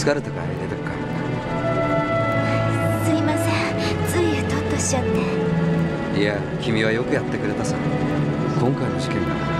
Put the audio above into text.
疲れたかエレベッカすいません。ついうとっとしちゃって。いや君はよくやってくれたさ。今回の事件が。